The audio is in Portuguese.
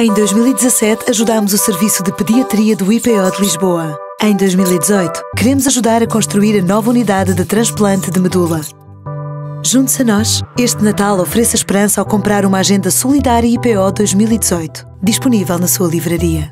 Em 2017, ajudámos o Serviço de Pediatria do IPO de Lisboa. Em 2018, queremos ajudar a construir a nova unidade de transplante de medula. Junte-se a nós. Este Natal ofereça esperança ao comprar uma agenda solidária IPO 2018, disponível na sua livraria.